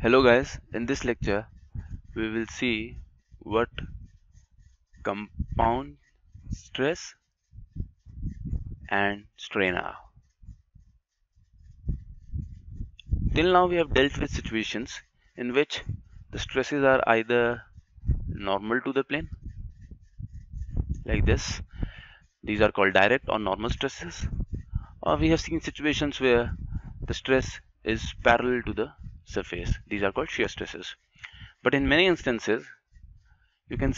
Hello guys, in this lecture we will see what compound stress and strain are. Till now we have dealt with situations in which the stresses are either normal to the plane like this. These are called direct or normal stresses. Or we have seen situations where the stress is parallel to the surface these are called shear stresses. But in many instances you can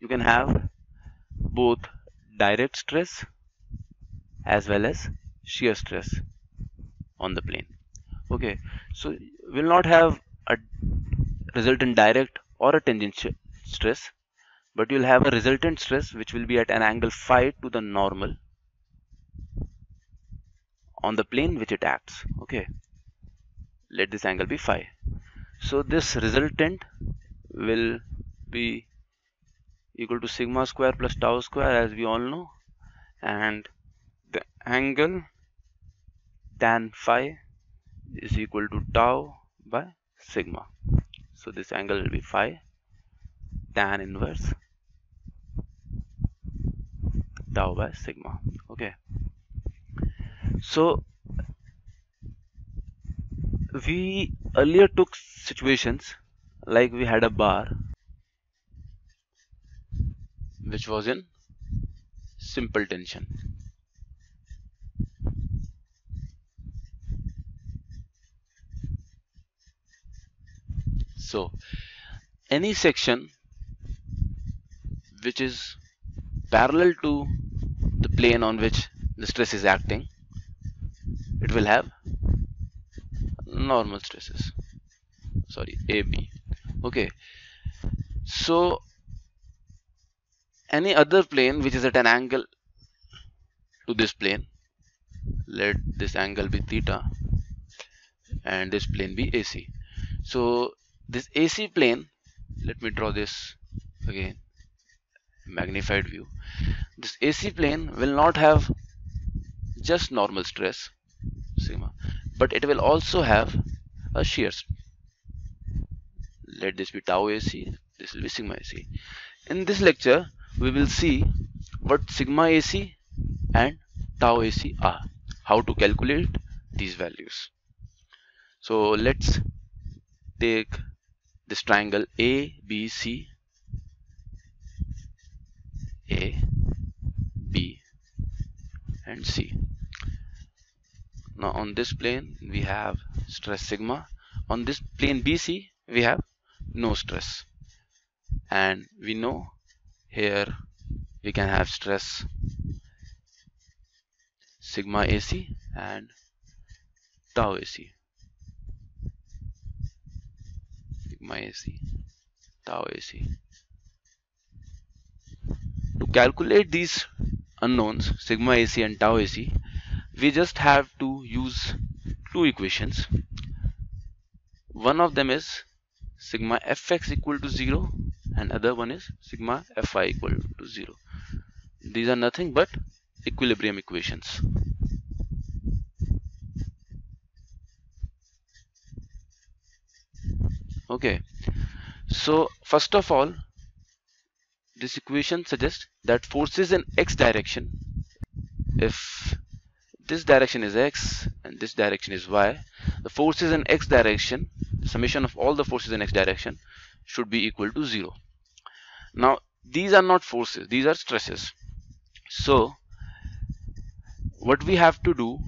you can have both direct stress as well as shear stress on the plane. Okay so we'll not have a resultant direct or a tangential stress but you'll have a resultant stress which will be at an angle phi to the normal on the plane which it acts. Okay let this angle be phi. So this resultant will be equal to sigma square plus tau square as we all know and the angle tan phi is equal to tau by sigma. So this angle will be phi tan inverse tau by sigma. Okay. So we earlier took situations like we had a bar which was in simple tension. So any section which is parallel to the plane on which the stress is acting it will have normal stresses. Sorry AB okay. So any other plane which is at an angle to this plane let this angle be theta and this plane be AC so this AC plane let me draw this again magnified view. This AC plane will not have just normal stress sigma but it will also have a shear let this be tau AC this will be sigma AC in this lecture we will see what sigma AC and tau AC are how to calculate these values. So let's take this triangle A B C A B and C now on this plane we have stress sigma. On this plane BC we have no stress. And we know here we can have stress sigma AC and tau AC sigma AC tau AC to calculate these unknowns sigma AC and tau AC we just have to use two equations. One of them is sigma fx equal to 0 and other one is sigma fy equal to 0 these are nothing but equilibrium equations. Okay. So first of all this equation suggests that forces in x direction if this direction is x and this direction is y. The forces in x direction the summation of all the forces in x direction should be equal to 0 now these are not forces these are stresses. So what we have to do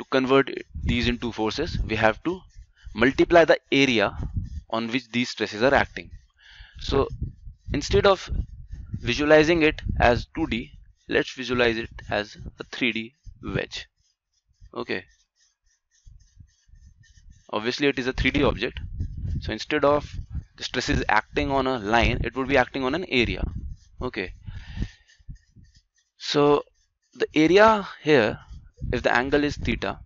to convert these into forces we have to multiply the area on which these stresses are acting. So instead of visualizing it as 2d let's visualize it as a 3d wedge okay. Obviously it is a 3d object. So instead of the stress is acting on a line it would be acting on an area. Okay. So the area here if the angle is theta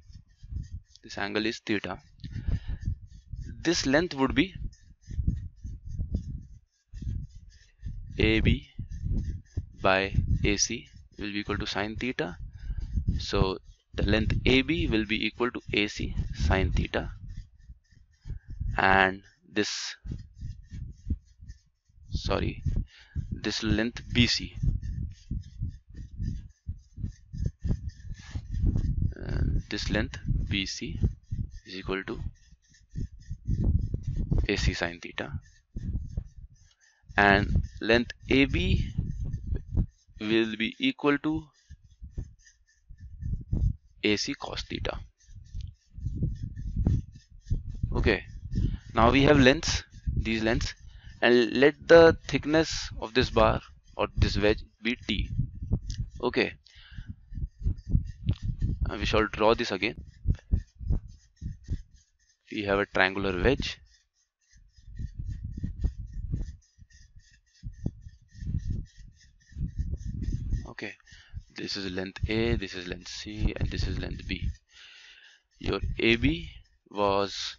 this angle is theta this length would be AB by AC will be equal to sine theta. So the length AB will be equal to AC sine theta. And this sorry this length BC and this length BC is equal to AC sine theta. And length AB will be equal to AC cos theta. Okay. Now we have lengths these lengths and let the thickness of this bar or this wedge be T. Okay. And we shall draw this again. We have a triangular wedge okay this is length A this is length C and this is length B. Your AB was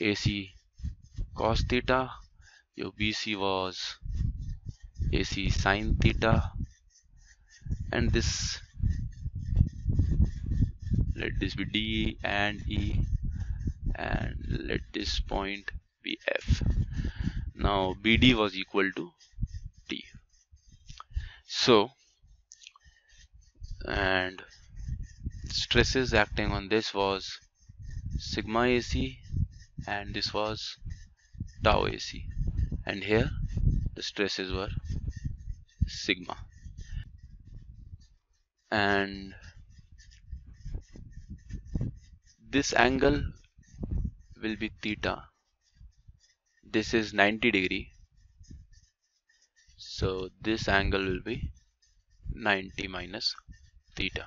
AC cos theta. Your BC was AC sine theta. And this let this be D and E and let this point be F. Now BD was equal to T. So and stresses acting on this was sigma AC and this was tau AC and here the stresses were sigma. And this angle will be theta. This is 90 degree. So this angle will be 90 minus theta.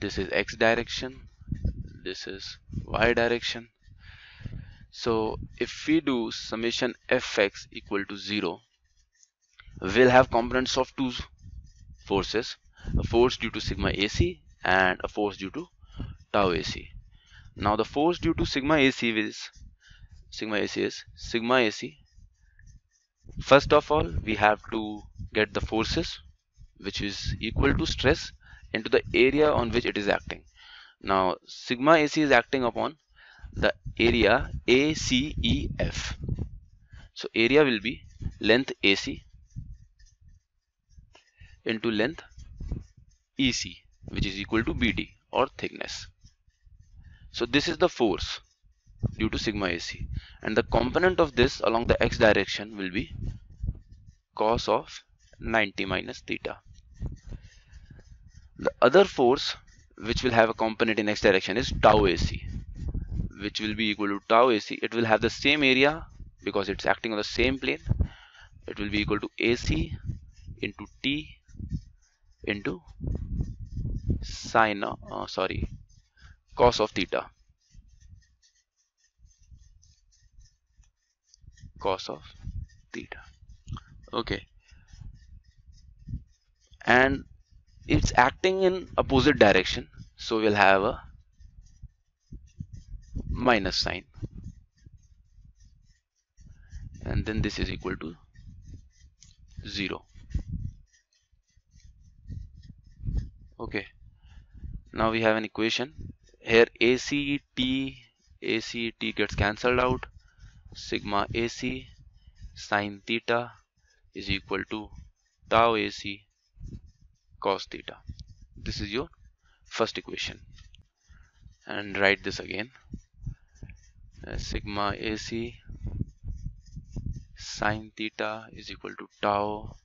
This is x direction this is y direction. So if we do summation fx equal to 0 we'll have components of two forces a force due to sigma AC and a force due to tau AC now the force due to sigma AC is sigma AC is sigma AC first of all we have to get the forces which is equal to stress into the area on which it is acting. Now sigma AC is acting upon the area ACEF so area will be length AC into length EC which is equal to BD or thickness. So this is the force due to sigma AC and the component of this along the x direction will be cos of 90 minus theta the other force which will have a component in x direction is tau AC which will be equal to tau AC it will have the same area because it's acting on the same plane. It will be equal to AC into T into sine uh, sorry cos of theta. Cos of theta. Okay. And it's acting in opposite direction. So we'll have a minus sign. And then this is equal to 0 okay. Now we have an equation. Here ACT ACT gets cancelled out. Sigma AC sine theta is equal to tau AC cos theta. This is your first equation. And write this again. Uh, sigma AC sine theta is equal to tau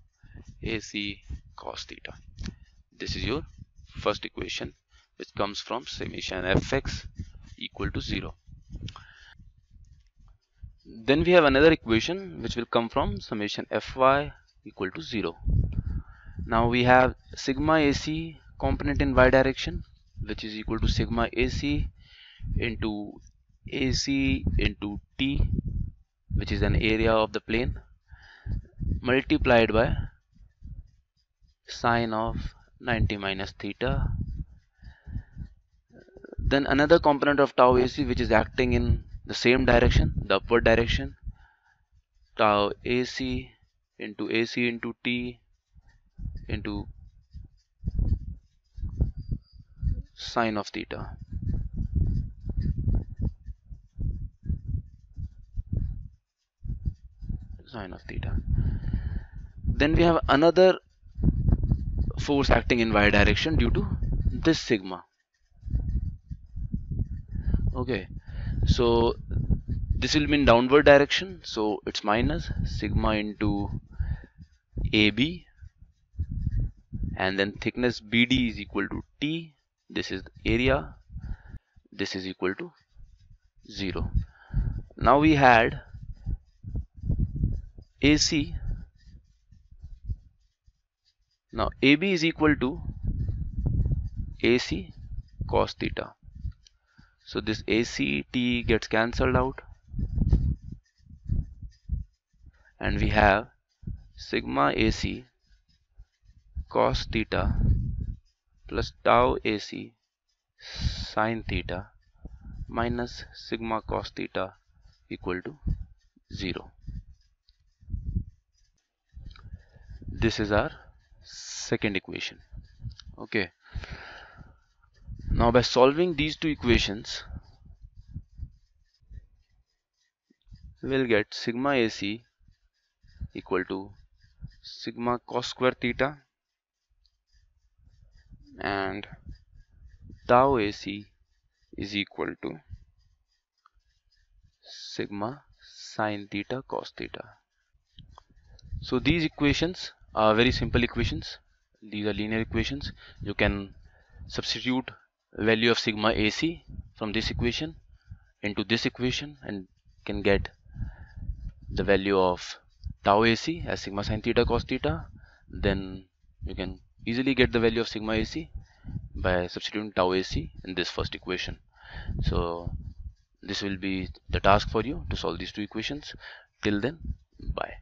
AC cos theta. This is your first equation which comes from summation fx equal to 0 then we have another equation which will come from summation fy equal to 0 now we have sigma AC component in y direction which is equal to sigma AC into AC into T which is an area of the plane multiplied by sine of 90 minus theta. Then another component of tau AC which is acting in the same direction the upward direction tau AC into AC into T into sine of theta. Sine of theta. Then we have another force acting in y direction due to this sigma. Okay so this will be in downward direction. So it's minus sigma into AB and then thickness BD is equal to T. This is area. This is equal to 0 now we had AC now AB is equal to AC cos theta. So this ACT gets cancelled out. And we have sigma AC cos theta plus tau AC sine theta minus sigma cos theta equal to 0 this is our second equation. Okay. Now by solving these two equations we'll get sigma AC equal to sigma cos square theta and tau AC is equal to sigma sine theta cos theta. So these equations are very simple equations. These are linear equations. You can substitute value of sigma AC from this equation into this equation and can get the value of tau AC as sigma sine theta cos theta. Then you can easily get the value of sigma AC by substituting tau AC in this first equation. So this will be the task for you to solve these two equations. Till then bye